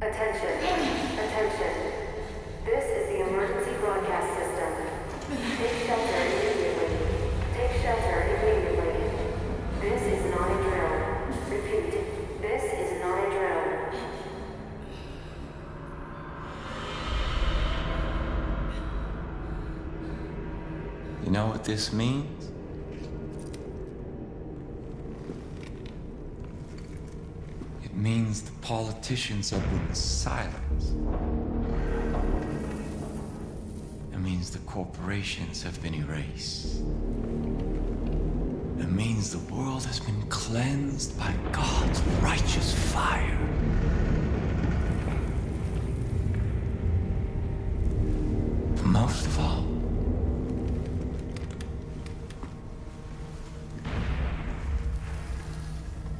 Attention. Attention. This is the emergency broadcast system. Take shelter immediately. Take shelter immediately. This is not a drill. Repeat. This is not a drill. You know what this means? Means the politicians have been silenced. It means the corporations have been erased. It means the world has been cleansed by God's righteous fire. Most of all,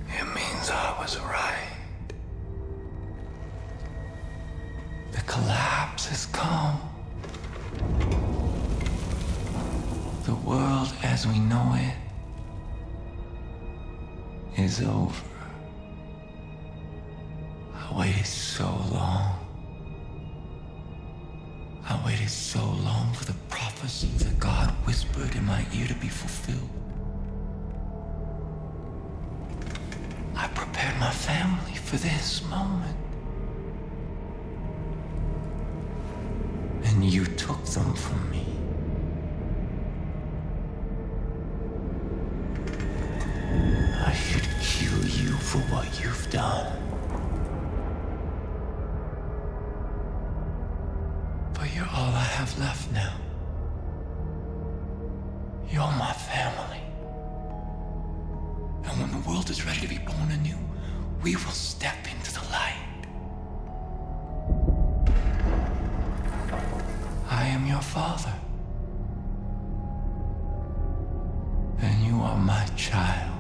it means I was right. Has come. The world as we know it is over. I waited so long. I waited so long for the prophecy that God whispered in my ear to be fulfilled. I prepared my family for this moment. And you took them from me. I should kill you for what you've done. But you're all I have left now. You're my family. And when the world is ready to be born anew, we will step into the light. Your father. And you are my child.